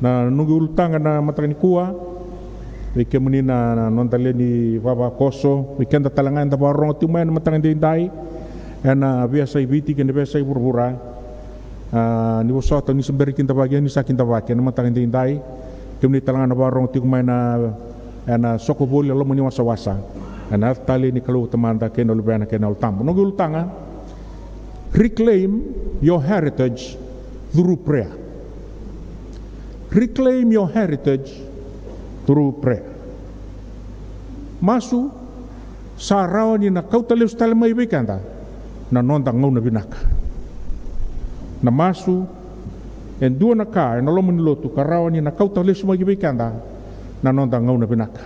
na nungi ultanga na matrani kua e ke muni na na nonta le ni baba koso e talanga nda ba rongo tu mai na matrani de dai e na via sai viti ke ne via sai burbura ni wo sota ni semberi kinta bagian ni sakinta bagian na matrani de dai ke muni talanga na ba rongo tu mai na e na soko boli lo muni wasa wasa. E na tali ni kalau tamanda ke no lubana ke ultanga reclaim your heritage through prayer reclaim your heritage through prayer. Masu sa rawa ni na kauta leus tale mai wikanda na nonda ngau na binaka. Na masu en dua na ka en alomu ni lotu ka rawa ni na kauta leus mai wikanda na nonda ngau na binaka.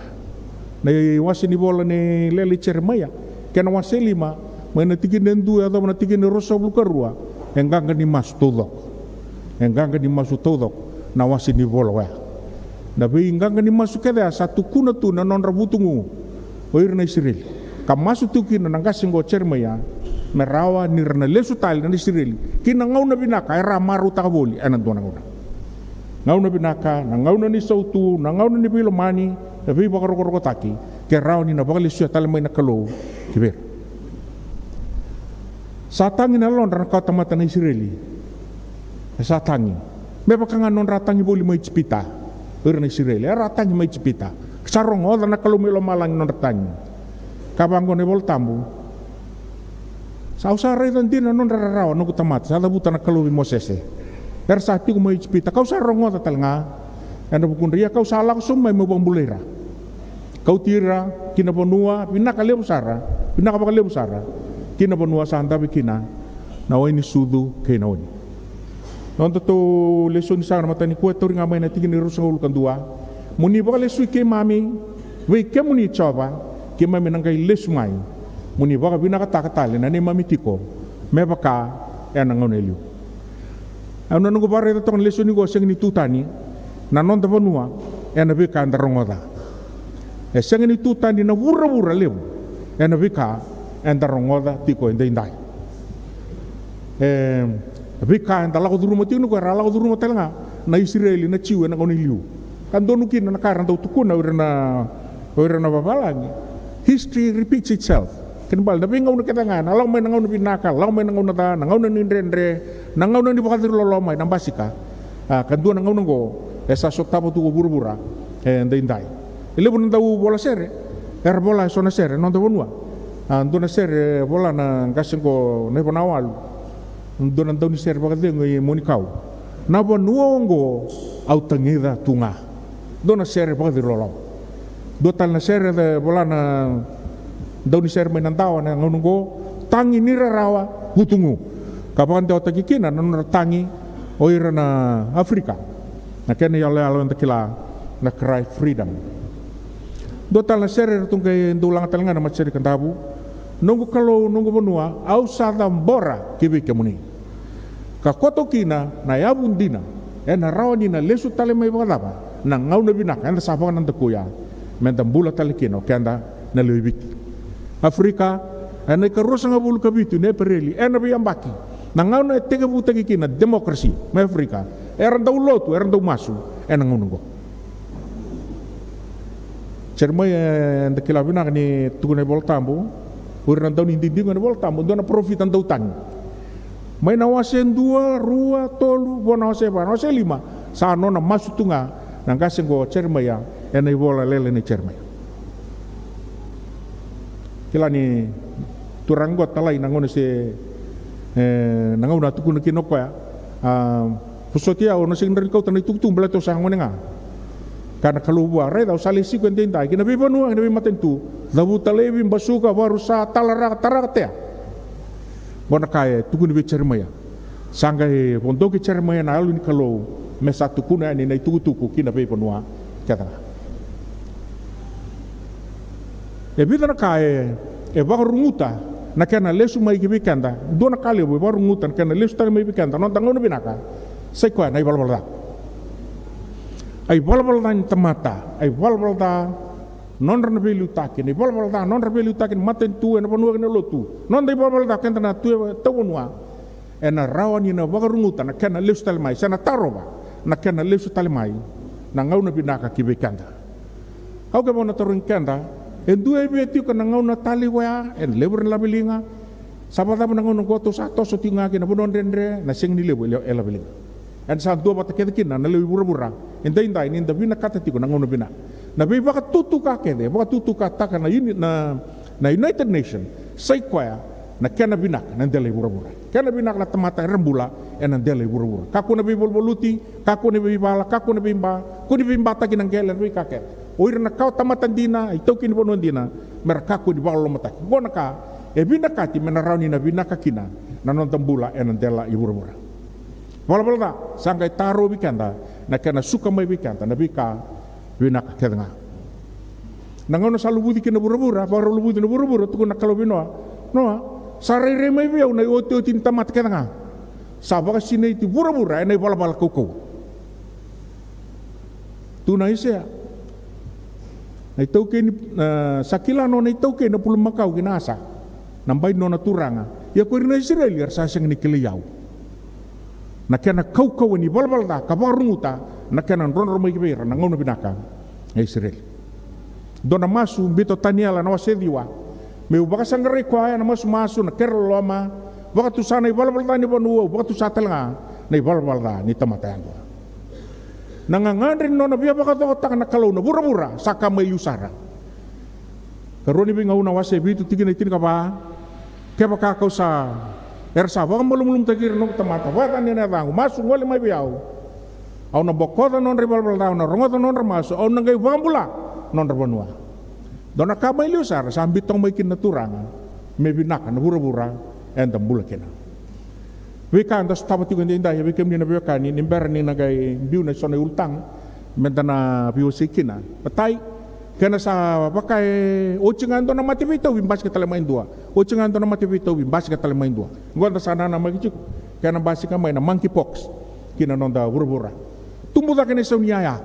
Na wasi ni bola ni lele cere maya kena wasi lima mai na tiki nendu atau na tiki ni rosa bulukarua enganga ni masu todok. Enganga ni masu todok na wasi ni bola wa na be inganga ni masu kede satu kuna tu na non rabutungu oir na Israel ka masu tu kina na ngasingo cerma ya. Merawa ni rana lesu tali na Israel kina ngau na binaka era maru ta boli ana dona ngau ngau na binaka na ngau na ni sautu na ngau na ni bilo mani na be bakar kor taki. Ke ni na bakal lesu tali mai na kalo satangi na lon tamata na Israeli satangi me baka non ratangi boli mai cipita urna ya ratangi mai cipita sarong oda na kalau melo malang non ratangi kabango ne bol tambu sa usara dan dina non rarawa no kutamat sa buta na kalau mosese per sati mai cipita kau sarong oda talnga anda bukun ria kau salah sumai mo bambulera kau tira kina bonua pina kale usara pina kale usara kina bonua santa bikina na ini sudu kena oni non to leso ni sana matani ko tori nga mai na tigi ni rusa ul kan dua. Muni ba leso ke mami we ke muni choba ke mami nang kai leso mai. Muni ba bina ka takatale na ni mami tiko. Me ba ka ya nang ngone liu. Ana nungu ba re to leso ni go seng ni tutani na non to bonua ya na be ka ndarongoda e seng ni tutani na wura wura lew ya na be ka ndarongoda tiko ndai eh Duru mo tinu ko ralago duru mo telanga na Israeli na ciwe na koni liu. Kan donu kin na karan tau tukuna ura na ura na babalangi. History repeats itself. Ken bal tapi ngau na ketangan, alau mai ngau na binaka, alau mai ngau na ta, ngau na nindrendre, ngau na di bakal lo lo mai nambasika. Ah kan dua ngau ngo esa sok tapo tu buru-bura eh ndai ndai. Ile pun tau bola sere. Er bola sona sere non tau bonua. Ah sere bola na ngasengo ne dona tau ni ser baka dengo i moni kau na bo nuongo au tangida tunga dona ser baka di lolo do tal na ser de bolana dau ni ser mai nantawa na ngonungo tangi ni rawa hutungu kapan tau takikina na nuna tangi oira na Afrika na kene ya le alo kila na cry freedom do tal na ser tungkai dulang talanga na maceri kantabu nunggu kalau nunggu benua au sadam bora kibi ka koto kina na yabun dina e na rawani na lesu tale mai bakadapa na ngau na binaka enda sapa kan kuya menta bula tale kino kenda na lebik Afrika ena ka rosa nga bulu kabitu ne pereli ena bi ambaki. Na ngau na tega buta kina demokrasi ma Afrika. Era dau lotu era dau masu ena ngau nungo cermai enda kila binaka ni tukune bol tambu Uri nantau ni dindingan bol tambu dona profit tangi mai na wasen dua rua tolu bona wase ba wase lima. Sa no na masu tunga na ngase go cerma ya. Ena ibola lele ni cerma kila ni turanggo talai na ngone se eh na ngona tuku na kinoko ya? Ah pusotia ono sing ndri kau tanai tuktung bela to sa ngone nga. Karena kalau buah re tau sali si kuen tinta kina bi banu kina bi matentu dabu talebi basuka baru sa talara taratea bona kae tuku ni cermaya sanga e bondo ke cermaya na alu ni kalau me satu kuna ni nei tuku tuku kina pe ponua kata. E bida na kae e ba runguta na kana lesu mai ke bikanda dona kale bo ba runguta na kana lesu tale mai bikanda non tangono binaka sai kwa nai balbalda ai balbalda ni tamata. Ai balbalda non rana belu takin ni bol bol da non rana belu takin maten tu en ponu en lotu. Non dei bol bol da kan na tu tawunwa en rawan ni na wagarunguta na kana lifestyle mai sana taroba na kena lesu mai na ngau na binaka ki be kanda. Au ke mona torun kanda e due be tiu ka na ngau na tali wa en lebur la bilinga sabata na ngau na goto sa to so tinga na bonon rendre na sing ni lebu e la bilinga en sa dua bata ke kina na lebu bura bura. En dai dai ni da bina kata tiu na ngau na bina na be baka tutu ka ke de baka tutu ka ta na unit na na United Nation kwa na kena binak na dele bura bura kena binak na tamata rembula e na dele bura bura kaku na bibol boluti kaku na bibala kaku na bimba ku ni bimba ta kinang gelen wi kake oir na kau tamata dina itau kini bono dina. Mer kaku di balo mata bona ka e binakati menarau ni na binaka kina na non tambula e na dela i bura bura Wala wala sangkai taro bikanda na kena suka mai bikanda na bika binaka kedenga nangono salu budi kena bura-bura baru lu budi na bura-bura tu na kalau binoa. Noa sarai re mai biau na oti oti tamat kedenga sabaka sine itu bura-bura ene bala bala koko tu na isia na itau ke ni sakila no na itau ke na pulu makau ke nasa. Nambai no na turanga. Ya ko rina Israel ya sa sing ni kiliau na kena kau kau ni bala bala ka barunguta na kena ron mai ke na ngono binaka Israel. Dona masu bito taniala na wasediwa me baka sangare ko aya na masu masu na kero loma. Baka tu sana i bala bala ni bonu baka tu satelga na i bala bala ni tamatanga nanga ngandri nona bia baka to tak na kalau na bura bura saka mai usara karoni bi ngauna wase bitu tigina tin ka ba ke baka kau sa ersa baka mulum mulum takir no tamata. Baka ni na masu ngole mai au na bokoda non ribal bal na rongoda non masu au na gai bambula non banua. Dona kama ilio sar sambi tong mai kina turanga me binaka na bura bura enda bula kina. Wika anda stapa tiga ni indah ya wika ni na wika ni nimber ni na gai biu na sona ultang mentana biu sikina. Patai kena sa pakai ucingan to na mati vito bimbas kita main dua. Ucingan to na mati vito bimbas kita main dua. Gua sana na magi cuk. Kena basi ka main na monkeypox kina nonda bura bura. Tumbu da kena sonia ya.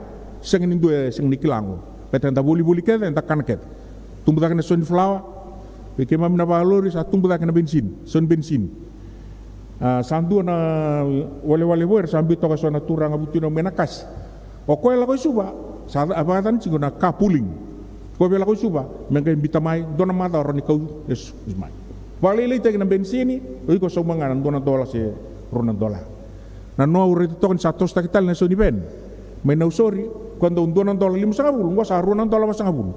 Sengin dua seng nikilango. Peta enta buli buli kete enta kan kete. Tumbu tak kena son flower. Peke mam na valori sa tumbu tak kena bensin, son bensin. Uh, sandu na wale wale wer sambi to ka sona turang abuti no menakas. O ko la ko suba, sa abatan singo na kapuling. Ko bela ko suba, menga imbita mai dona mata orani kau yes ismai. Wale ile te kena bensini, oi ko so manganan dona dola se rona dola. Na no ure to kan satu sta kital na so ni ben. Mai na usori, quando un dono dola lima setengah bulu, nggak sah runan dola setengah bulu.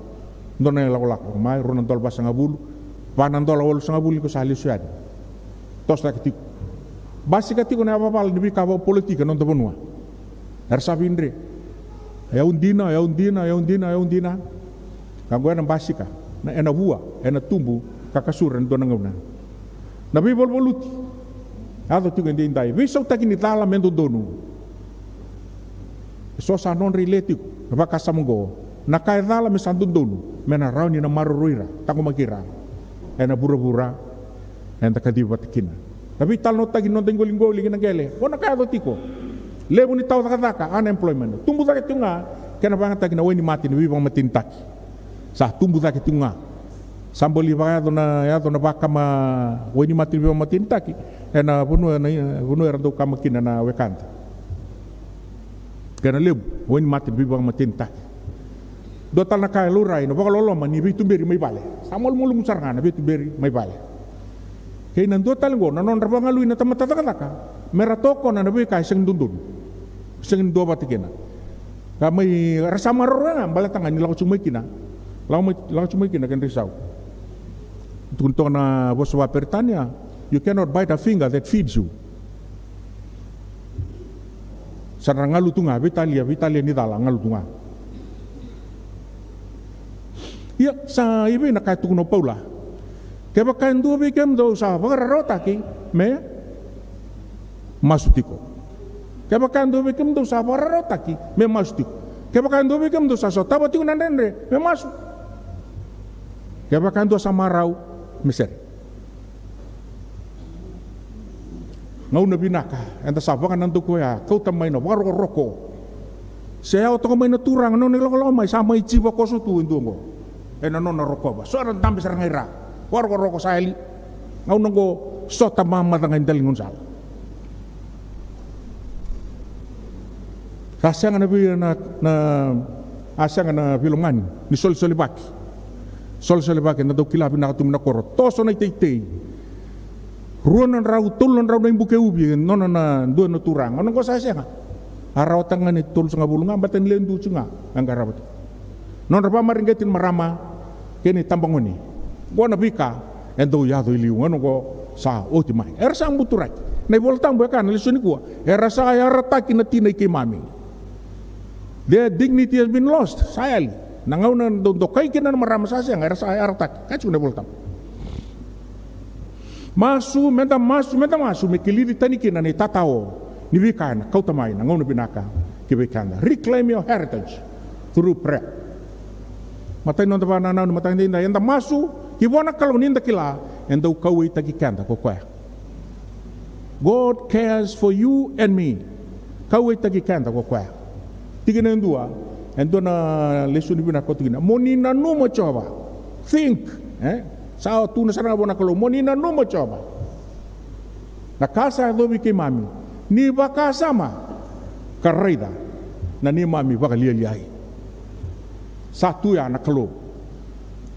Dono yang laku laku, mai runan dola setengah bulu, panan dola setengah bulu ko sahli suad. Tos tak ketik. Basi ketik na apa apa lebih kau politika non tabunwa. Er sabindre. Ya undina, ya undina, ya undina, ya undina. Kanggo ena basika, na ena bua, ena tumbu, kakasuran dona. Nabi bol boluti. Ado tiga ndi ndai. Wisau takini tala mendo donu so sa non relative ba kasamongo na kay dala mi sandundun mena raw ni na maruruira tango makira ena bura-bura ena kadibat kina tapi tal no tagi non tengo linggo lingi nagele ona kaya do tiko lebu ni tau takataka unemployment tumbu tak tunga kena na weni mati ni bang matin tak sa tumbu tak tunga samboli banga do na do na baka ma weni mati ni bang matin tak ena bunu na bunu era do kamakina na wekanta Kena lebu, wen mati bibang matin tak. Do tal na kaya lurai, no lolo man, ibi tumberi may bale. Samol mulu musar nga, ibi tumberi may bale. Kaya nando tal ngo, nanon rabang aluin na tamatataka meratoko na nabi kaya siyang dundun. Siyang do batikina. Kaya may rasama rora nga, balatangan nila ko sumay kina. Lang ko sumay kina kan risaw. Tunto na bos wapertanya, you cannot bite a finger that feeds you. saranga lutunga vitalia vitalia ni dala ngalutunga ya sa ibe na kay tukuno paula. Ke baka ndu be kem do sa baka rota ki me? Masutiko. Ke baka ndu be kem do sa baka rota ki me masutiko. Ke baka ndu be kem do sa so tabo tiku nanendre me masu. Ke baka ndu sa marau meser ngau na binaka enta sabanga nantu ko ya kau tamai no waro roko saya otoko mai na turang no nilo lo mai sama i jiwa koso tu indu ngo ena no na roko ba so ran tambe sarang ira waro roko saeli ngau nongo so tamama tanga indalingun sal. Sasianga na na na asianga na vilongani ni soli soli baki. Soli soli baki na tau kilapi na katu mina koro. Toso na itei tei. Ruanan rau tulon rau na imbuke ubi nona na dua na turang. Ono ko sasianga. Arau tangan ni tul sunga bulunga baten lendu sunga anggara batu. Non rapa maringgetin marama kini tambangoni. Gua na bika endo ya do iliu ono ko sa oti mai. Er sang buturai. Nei voltang bukan lisuni kuwa. Er sa ya rataki na tinai ke mami. Their dignity has been lost. Sayali. Nangau na dokai kina marama sasa yang rasa artak. Kacu na voltam. Masu menta masu menta masu mekiliri tani kina ni tatao ni vikana kau tamai nangau na binaka kibikana. Reclaim your heritage through prayer. Matai non tapa na nau matai ninda yanda masu kibona kalau ninda kila yanda kau ita ko kwa. God cares for you and me. Kau ita kikanda ko kwa tigina ndua endo na lesu ni bina kotigina monina numo choba think eh sao tu na sana bona kalo monina numo choba na kasa do bi ke mami. Ni baka sama karida na ni mami baka lia liai satu ya na kalo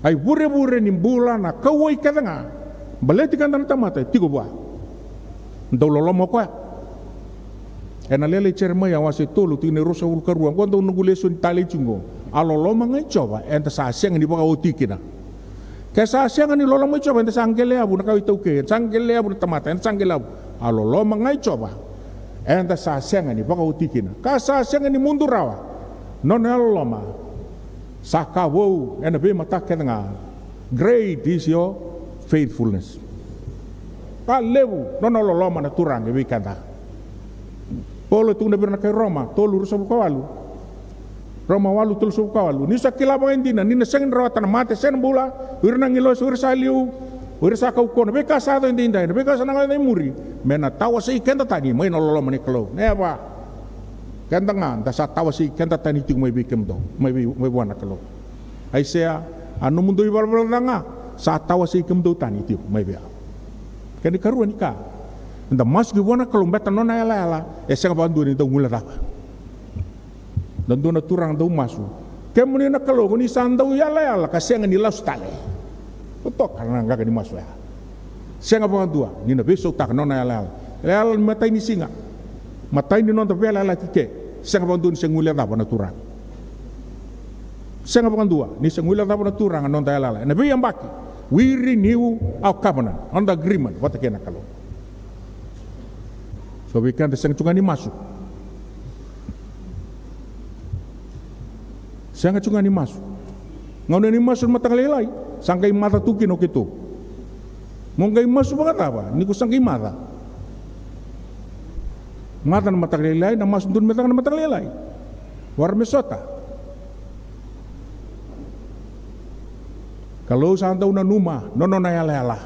ai bure bure ni bula na kawai kadanga baleti kan tan tamata tigo bua ndau lolomo kwa e na lele chere mai awa se tolu tine rosa ul karua ko ndo nungu leso ni tali chungo alo lo manga choba enta sa senga ni baka otikina ke sa senga ni lolo mai choba enta sangele abu na kawita uke sangele abu tamata enta sangele abu. Alo lo manga choba enta sa senga ni baka otikina ka sa senga ni mundu rawa. Non alo loma. Sa ka wo ena be mata kenga great is your faithfulness. Pa lewu non alo loma na turang e kanda Polo tu nabi kai Roma, tolu rusa buka walu. Roma walu. Nisa kila bang indina, nina sengin rawat tanah mate sen bula, wirna ngilo wir saliu, wir sa kau kono, beka sa to indinda, beka sa nangai muri. Mena tawa sei kenta tani, mai nololo mani kelo. Ne apa? Kenta ngan, da sa tawa sei kenta tani tu mai bikem do, mai mai buana kelo. Ai anu mundu ibal bal danga, sa tawa sei kem do tani tu mai bia. Kani karuan nikah. Nda mas gi wana kalau mbeta nona ela ela e senga bandu ni. Dan dona turang tau masu. Kemuni na kalau ni sandau ya la ela ka senga ni laus tale. Betok karena enggak ni masu ya. Senga bandu ni na beso tak nona ela ela. Ela mata ini singa. Mata ini nonta vela ela kike. Senga bandu ni sengula rapa na turang. Senga bandu ni sengula rapa na turang nonta ela ela. Na be yang baki. We renew our covenant on the agreement. What kena kalau. So we can't sang chunga ni masuk. Sanga chunga ni masuk. Ngauna ni masuk mata lelai. Sangkai mata tukin o kito. Mongkai masuk banget apa? Ni ku sangkai mata. Mata na mata lelai, na masuk dun mata na mata lelai. War mesota. Kalau santa una numa, nono na yala.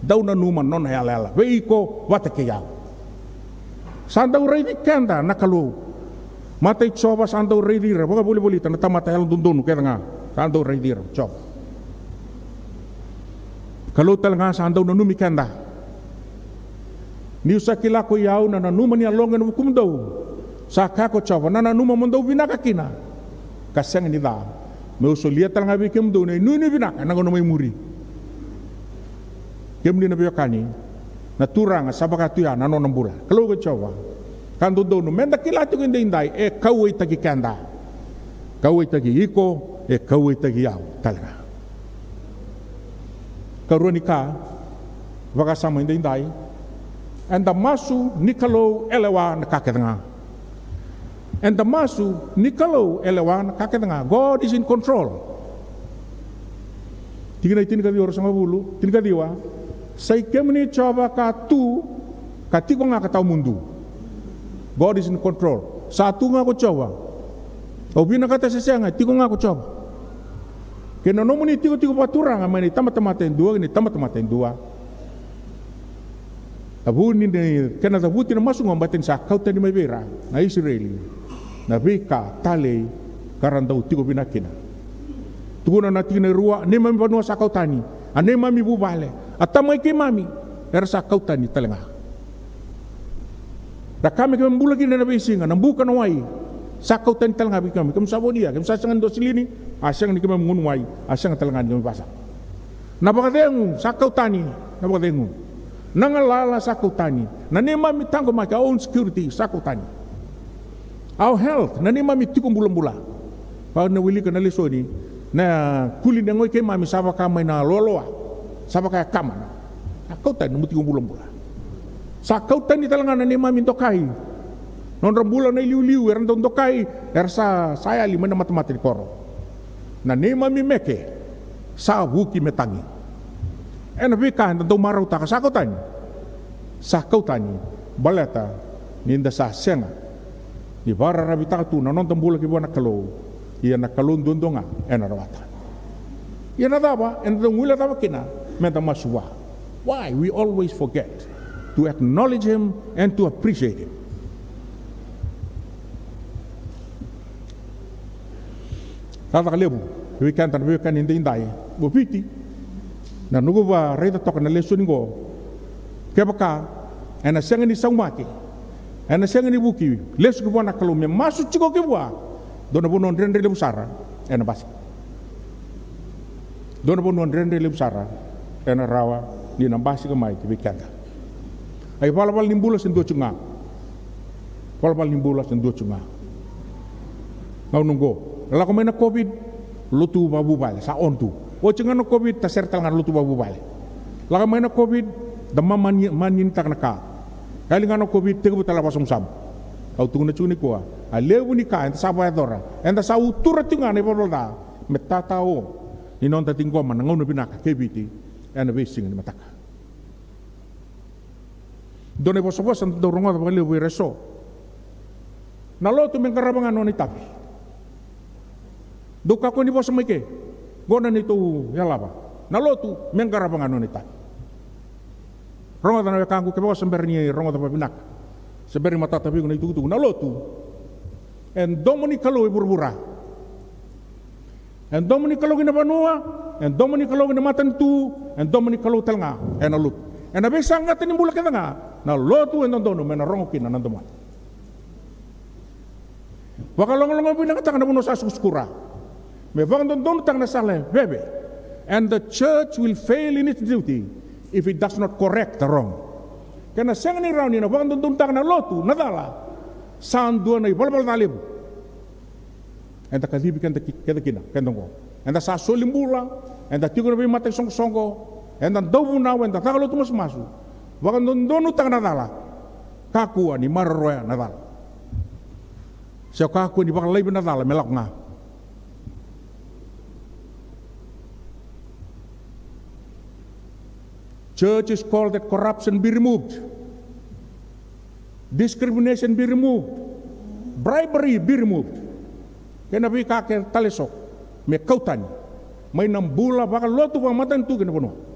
Dauna numa, nono yala yala. Veiko, wata ke yao. Santa urai di nakalu. I coba santa urai dira. Boga boleh boleh tanah tamata yang dundun kaya nga. Santa urai dira. Coba. Kalau talanga santa una numi kanda. Ni usa kila ko yau na na numa ni alongan hukum dau. Saka ko coba na na numa mondau binaka kina. Kasang ni da. Me uso lihat talanga bikem dau na nuni binaka na ngono mai muri. Kem ni na biyakani na turanga sabaka tuya na nona bula kalau ke coba kan do no menda kila tu kinde indai e kau ita ki kanda kau ita ki iko e kau ita ki yau talaga karunika waka sama indai enda masu nikalo elewa na kaketanga enda masu nikalo elewa na kaketanga God is in control. Tinggal itin kali orang sama bulu tinggal diwa Sai kemni coba ka tu katiko nga katau mundu. God is in control. Satu nga ko coba. O bina kata sesanga tiko nga ko coba. Kena nomu ni tiko tiko paturang amani tamat tamat dua ni tamat tamat dua. Abu ni ni kena tabuti na masung ambatin sa kau tani mai bera na Israeli. Na bika tale karandau tiko binakina. Tuguna na tina rua ne mami panua sa kau tani. Ane mami bubale. Atamai ke mami, era sa kauta ni talenga. Da kami ke mbula ki na besinga, na buka na wai. sakau tan tal ngabi kami. Kam sabodia kam sasangan do silini asyang ni. Kami ngunwai asyang tal ngani kami pasak napakadengu sakau tani napakadengu nangalala sakau tani. Nanima mitango maka own security sakau tani. Our health nanima mitikum bulan bula pa na wili ka naliso ni na kuli na ngoy kay mami saba kamay na loloa. Saba kaya kama na sakau tani mitikum bulan bula sakau tani talaga nanima mintokai non rembulan na liu-liu eran don dokai ersa saya lima na mati koro. Na nema mi meke sa wuki metangi. Ena na do marau ta sakautan tani. Baleta ninda sa senga. Ni vara rabi tu na non tambula ki bona kalo ia na kalon dondonga ena rawata. Ia na daba ena dong wila daba kina menta masua. Why we always forget to acknowledge him and to appreciate him Tata kalebu, hui kan tan hui kan inda indai, bo piti. Na nugo ba reita toka na leso ningo. Kebaka, ena senga ni saumaki. Ena senga ni buki, leso ki buana kalu me masu chiko ki bua. Dona bu non rendre lebu sara, ena basi. Dona bu non rendre lebu sara, ena rawa, ni nambasi ke mai ki kanta. Ai pala pala nimbula sen do chunga. Pala pala nimbula sen do chunga. Ngau nunggo, la ko mena covid lutu babu bale sa ontu o chinga no covid ta sertal ngar lutu babu bale la ko mena covid da man manin tak naka kali ngano covid te ko tala pasum sam au tu na chuni ko a lewu ni ka enta sa ba dora enta sa utura tinga ne bolo da metata o ni non ta tingo man ngono binaka kebiti ena besing ni mataka done boso boso do rongo da lewu reso na lo tu mengkarabangan no ni tapi Duka ko ni bosa ke. Gona ni tu yalaba. Na lotu mengara pangano ni ta. Rongo tana kangku ke bosa berni rongo. Seberi mata tapi guna itu tu na lotu. En domoni kalau burbura. En domoni kalau gina banua, en domoni kalau gina matan tu, en domoni kalau telnga, en alut. En abe sangat ni mula ketanga. Na lotu en dono mena rongo kina nandoman. Wakalong-long binak tangan na sa suskura. Me vang don don tang na sale bebe. And the church will fail in its duty if it does not correct the wrong. Kena senga ni rauni na vang don don tang na lotu nadala. San dua na ibal bal nalib. Enta kalibi kan kita kina kan dongo. Enta sa solimbula. Enta tigo na bi mate song songo. Enta dobu na enta takalo tu mas masu. Vang don don tang nadala. Kakua ni marroya nadala. Siya kakua ni bakal laibin nadala melak nga. Church is called that corruption be removed, discrimination be removed, bribery be removed. Kena bi kake talesok, me kautan, may nambula baka lotu pa matan tu kena puno.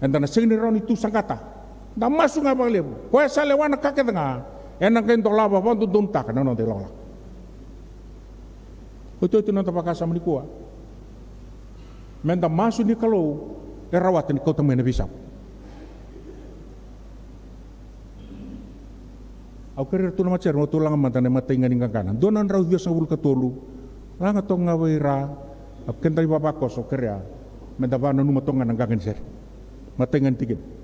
Anda na sing ron itu sangkata. Da masuk nga bang lebu. Kaya sa lewan kake tanga. Kain to laba pa tu dunta kana no te lola. Ito ito nang tapakasa ni kuwa menda masu ni kalau erawat ni kau temen bisa. Aku kira tu nama cer, tu langan mantan nama tinggal di kanan. Donan rau dia sabul ketulu, langa tong ngawira, aku kentai bapak kos, aku kira, menda bana numa tong ngan kangen ser, matengan tiket.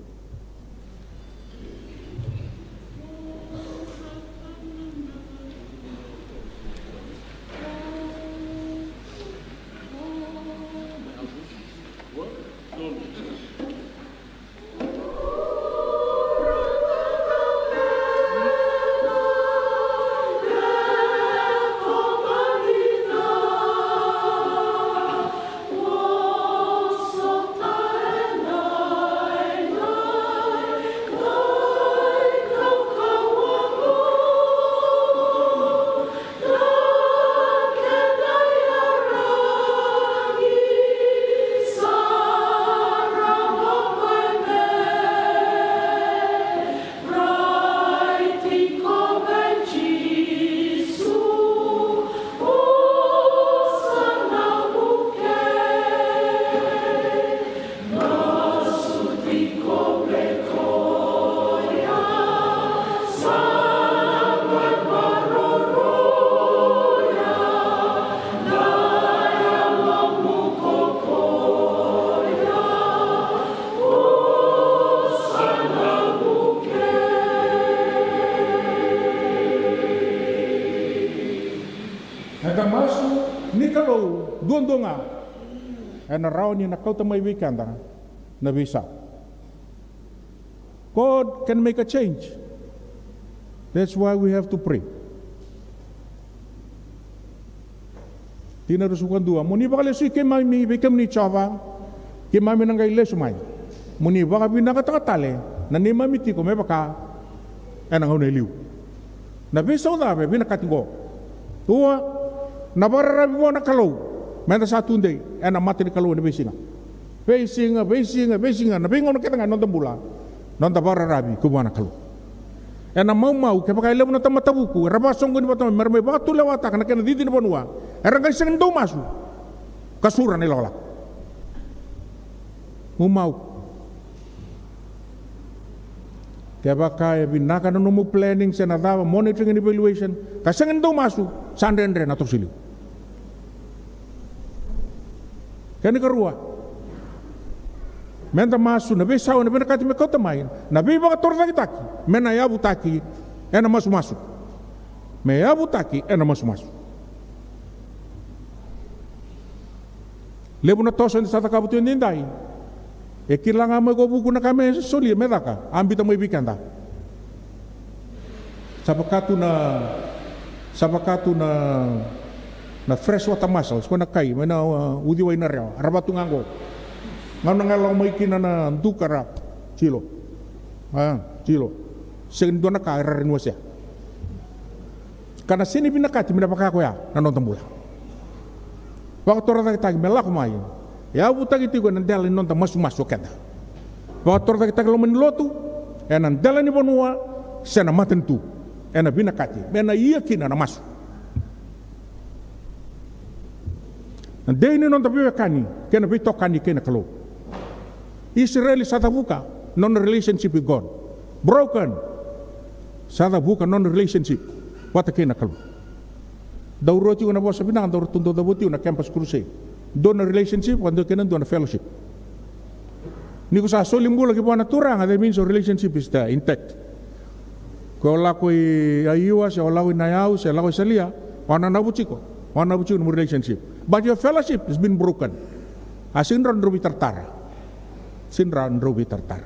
Ena rau ni na kau tamai wikanda na visa. God can make a change. That's why we have to pray. Tina rusukan dua. Muni bakal lesu ke mai mi bekam ni chava. Ke mai mi nangai lesu mai. Muni bakal bina kata katale. Na ni mai miti ko me baka. Ena ngau liu. Na visa udah be bina katingo. Tua na barara bi kalau. Menta satu ndai. Ena mati ni kalau ni besinga. Besinga, besinga, besinga. Na bingon kita ngai nonton bulan. Nonton barara bi kubana kalau. ena mau mau ke pakai lebu na tamata buku raba songo ni batama merme ba tu lewata kana kena didi ni bonua era ngai seng do masu kasura ni lola mau mau ke pakai binaka no mu planning sena dava monitoring and evaluation ka seng do masu sandendre na to sili kene karua menda masu na besau na bena kati me kota mai na be ba tor taki. Taki mena ya butaki ena masu masu me ya butaki ena masu masu lebu na tosa ni sata kabutu ndai e kilanga mo go buku na kame soli medaka ambita mo ibikanda sabakatu na sabakatu na na fresh water muscles ko na kai mena uh, udi wa ina rea rabatu ngango. Ngau na ngalau mai kina na dukara cilo ah cilo sen dona ka rare nuasia karena sini bina kati mina pakako ya na nonton bula waktu orang tagi melak mai. Ya buta gitu gue nanti alin nonton masuk masuk kena waktu orang tagi lo menilotu ya nanti alin ibu nua sana maten tu ena bina kati bena iya kina na masuk ini nonton biwa kani kena bitok kani kena kalau Israel satabuka non-relationship with God. Broken. Satabuka non-relationship. Wata kena kalu. Dauro tiu na bosa binang tundo da butiu na campus crusade. Do na relationship wando kena do na fellowship. Ni ko sa solim bula ki buana turang that means relationship is there intact. Ko la ko ayua se la ko nayau se la ko salia wana na buchiko. Wana no relationship. But your fellowship has been broken. Asin ron rubi tartara sinran rubi tartar.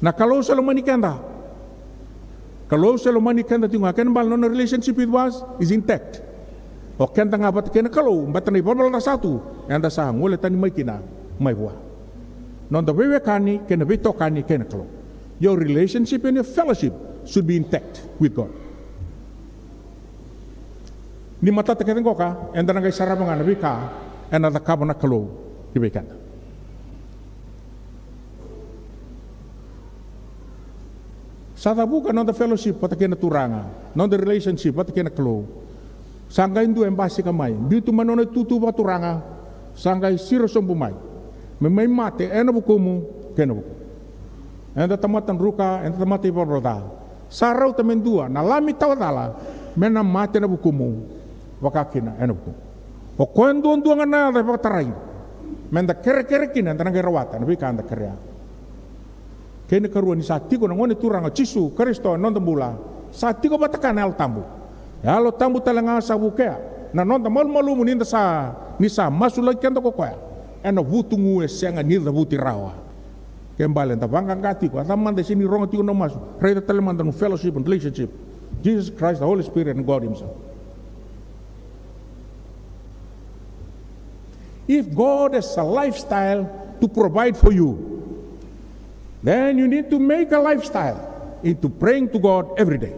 Nah kalau Solomon kanda, kalau Solomon kanda tinga ken bal non relationship with was is intact. O kenda nga bat kena kalau bat ni na satu, anda sa ngole tani mai kina mai. Non the way kani kena bito kani kena kalau. Your relationship and your fellowship should be intact with God. Ni mata te keten koka, enda nga sarama nga nabi ka, enda ta kabana kalau ibekanda. Satabuka non the fellowship pata kena turanga, non the relationship pata kena klo. Sangga indu embasi kamai, bitu manona tutu turanga, sangga siro sombu mai. Memai mate ena bukumu kena buku. Enda tamatan ruka, enda tamati roda. Sarau tamen dua, na lami tawadala, mena mate na bukumu, wakakina ena buku. O koen duan duan ngana da patarai. Menda kere kere kina, enda nangge rawata, nabi kanda kere kene karua ni satiko na ngone turanga cisu kristo non tembula satiko batakan al tambu. Ya lo tambu talanga sabu kea na non ta mal malu muninda sa ni sa masu lagi kan ko koya ena vutungu e senga ni da vuti rawa. Kembali ta bangka ngati ko taman de sini teleman dan fellowship and relationship. Jesus Christ the Holy Spirit and God himself if God has a lifestyle to provide for you Then you need to make a lifestyle into praying to God every day.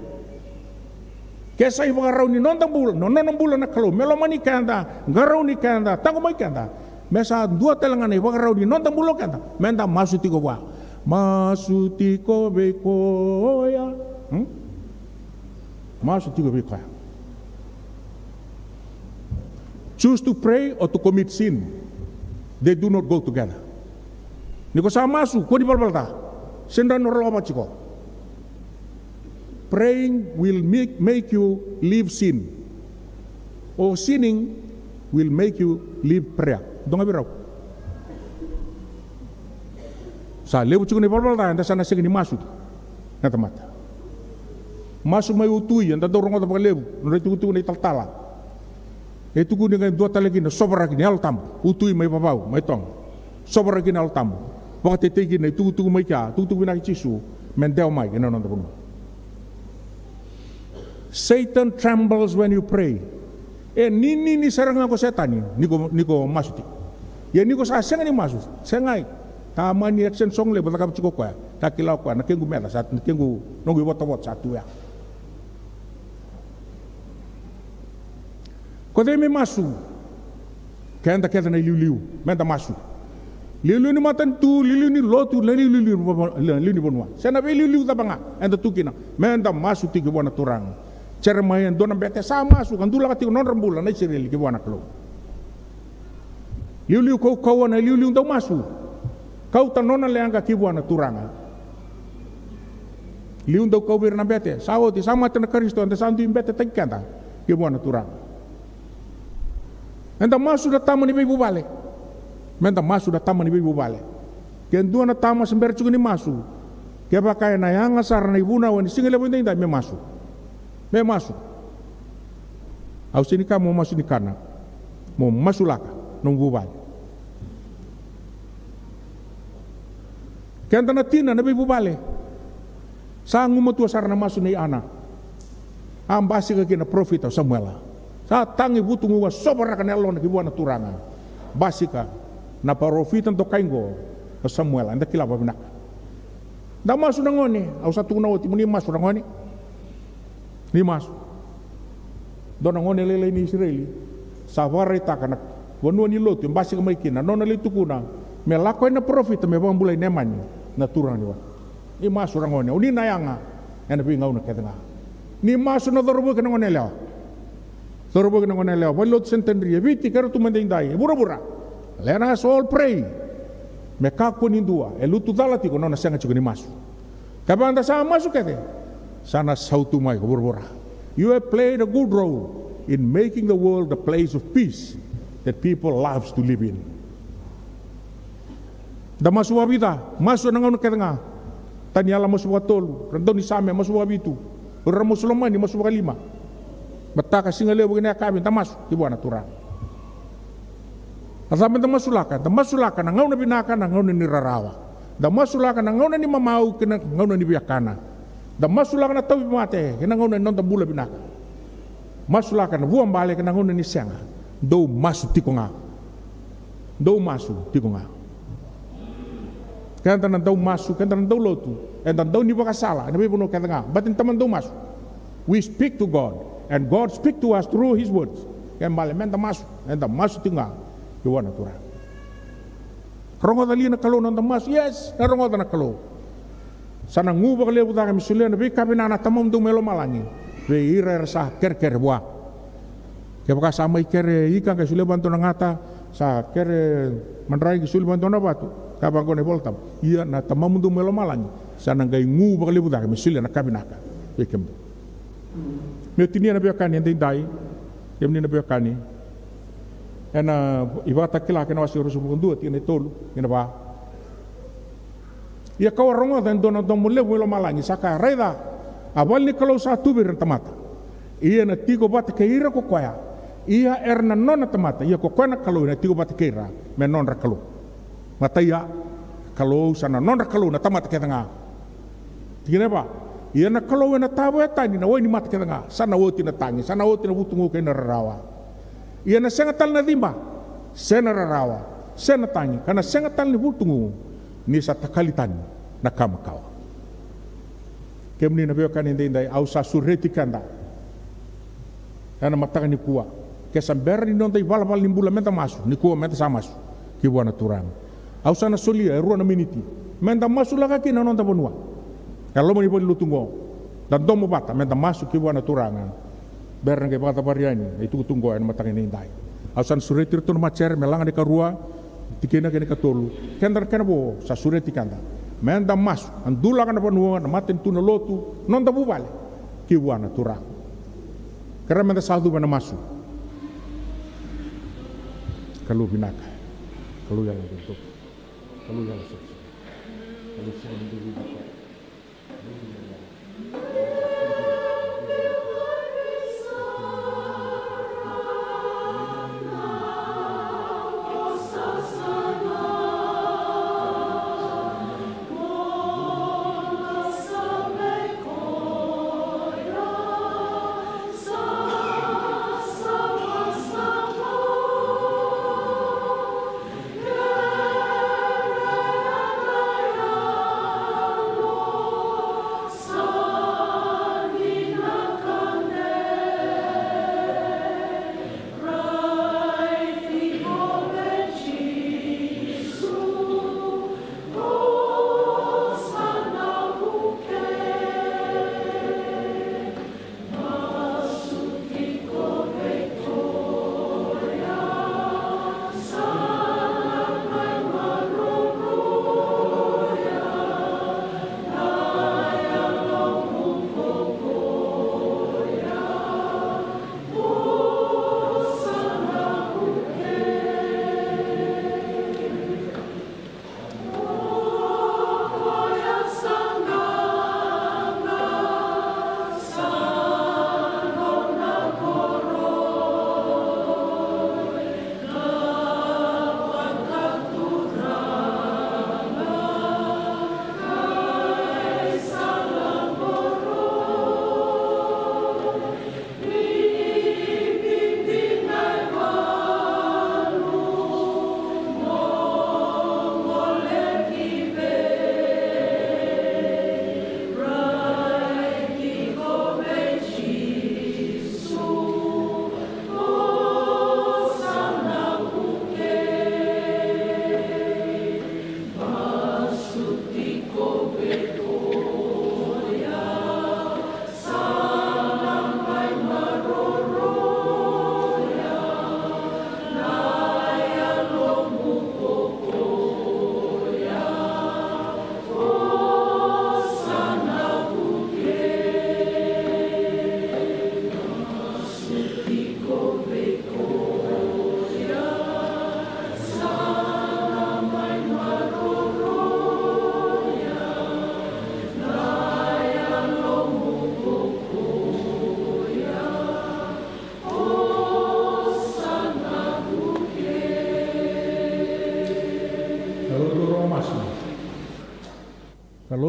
Kesa ibu ngarau ni non tambul, non bulan nak kalau melo mani kanda, ngarau ni kanda, tango mai kanda. Mesa dua telangan ibu ngarau ni non tambul kanda, menda masuti ko wa, masuti ko beko ya, hmm? masuti ko beko ya. Choose to pray or to commit sin. They do not go together. Niko sa masu, ko di balbalta. Sendan roba chiko. Praying will make, make you leave sin. Or sinning will make you leave prayer. Donga birau. Sa lebu chiko ni balbalta, anda sana segi ni masu. Nata mata. Masu mai utui, anda dorong ata lebu. Nure chiko chiko ni taltala. E tuku ni ngai dua tale kina sobra kini al tam. Utui mai papau, mai tong. Sobra kini al tam. Waka te kina tuku tuku mai kia, tuku tuku ki chisu, men deo mai kina nanda punu. Satan trembles when you pray. E nini ni saranga ko setani, niko niko masuti. Ya niko sa senga ni masu, sengai. Tama ni action song le bataka chiko kwa. Takilau na kengu mela sat kengu nongu wota wot satu ya. Ko dei me masu. Kenda kenda na liu menda masu. Liu ni matan tu, liu ni lotu, liu liu liu ni bonwa. Sena be liu liu tabanga, enda tukina. Menda masu tiki wana turang. Cara dona bete sa masu kan dula kati non rembulan na sirili ki wana klo. Liu liu kau kau na liu liu tau masu. Kau ta nona leanga ki wana turanga. Liu tau kau bir na bete, sawo ti sama tena anda santu bete tekanta ki wana turanga. Enda masu da tamu ni bibu bale. Menda masu da tamu ni bibu bale. Ken dua na tamu sember ni masu. Ke pakai na yang asar na ibuna wani singile pun tidak me masu. Me masu. Au sini kamu masu ni kana. Mo masu laka nunggu bale. Ken tanah tina na bibu bale. Sangu matua sarana masu ni anak. Ambasi ke kina profita Samuel. Sa tangi butungu wa sobra kan elon ki buana turanga. Basika na parofitan to kaingo Samuel anda kila binak. Da masu na ngoni, au satu na oti muni masu na ngoni. Ni masu. Do na ngoni lele ni Israeli. Savare ta kana wanu ni lotu basi ka maikina nona le tukuna. Me lako na profita me bulai nemani na turang ni wa. Ni masu na ngoni, uni na yanga. Ena bi ngau na ketenga. Ni masu na dorobo kana ngoni leo. Sorbo kena kona leo, walot sentendria, viti karo tu mending dai, bura bura. Lena all pray. Me kako ni dua, e lutu dala tiko nona senga chiko ni masu. Kabanda sa masu kete. Sana sautu mai bura bura. You have played a good role in making the world a place of peace that people loves to live in. Da masu wabita, masu nangauna ketenga. Tani ala masu watolu, rentau ni same masu wabitu. Ura masu wakalima. Betaka singa leo begini kami tamas ibu anak turang. Asama tamas sulaka, tamas sulaka na ngauna binaka na ngauna ni rarawa. Tamas sulaka na ni mamau kena ngauna ni biakana. Tamas sulaka na tawi mate kena ngauna ni nonta bula binaka. Mas sulaka na buang balik kena ngauna ni sianga. Do masu tiko nga. Do masu tiko nga. Kanta na daw masu, kanta na daw lotu. Kanta na daw ni baka sala. Nabi puno kanta nga. Batin taman daw masu. We speak to God. And God speak to us through His words. Kaya mali, menta masu, menta masu tinggal. Iwa na tura. Karongo dali na kalo nanda masu, yes, na kalo. Sana nguba kali buta kami sulia na bi kapi na tamam du melo malangi. Be ira sa ker ker bua. Kaya baka sama ikere ikan ke sulia bantu ngata sa kere mandrai ke sulia bantu na batu. Kabang ko ne voltam. Iya na tamam du melo malangi. Sana ngai nguba kali buta kami sulia na kapi naka. Ikembu. Me tini na biakani ente dai. Ke meni na biakani. Ena iba takila ke na wasi rusu bundu ti ne tolu ina ba. Ia kau rongo dan dona don mule welo malangi saka reda. Awal ni kalau satu bir tamata. Ia na tigo bat ke ira ko kwaya. Ia erna nona tamata. Ia ko kwana kalau na tigo bat ke ira me non ra kalau. Mata ia kalau sana non ra kalau na tamata ba? Ia na kalau na tawa tani na woi ni mat ke tanga. Sana woti na tangi, sana woti na butungu ke na rawa. Ia na senga tal na dimba. Sena rawa. Sena tangi. Kana senga tal ni butungu ni sa takalitani na kamakawa. Kemni na beo kanin dindai au sa surreti kanda. Ana mataka ni kuwa. Ke samber ni nontai bala bala ni bula menta masu. Ni kuwa menta sa masu. Ki buana turang. Au sana solia erua na miniti. Menta masu laka ki na nonta bonua. Kalau mau dibuat tunggu dan domo bata menta masuk ke buana turangan. Berang ke bata pariani itu tunggu yang matang ini indai. Asan sureti itu nama cer melangan di karua tikena kene katolu. Kendar kena bo sa sureti kanda. Menta masuk andula kana panua na maten tuna lotu non tabu bale ke buana turang. Karena menta saldu mana masuk. Kalau binaka. Kalau yang itu. Kalau yang itu. Kalau saya menjadi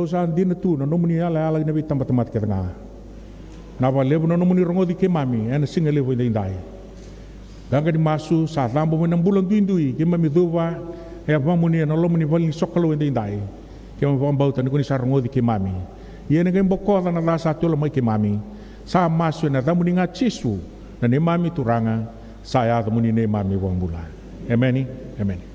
Kalau sa dina tu na nomuni ala ala na bitam batamat ke tanga. Na lebu na nomuni rongo di ke mami ana singa lebu ina indai. Ganga di masu sa tambo mo bulan tuindui ke mami duwa e apa muni na lo muni vali sokalo ina indai. Ke mo ni sa rongo di ke mami. Ia na ke boko na la tu mai mami. Sa masu na tamuni nga chisu na ne mami turanga sa ya tamuni ne mami wang bula. Amen. Amen.